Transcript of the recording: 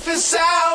life is out.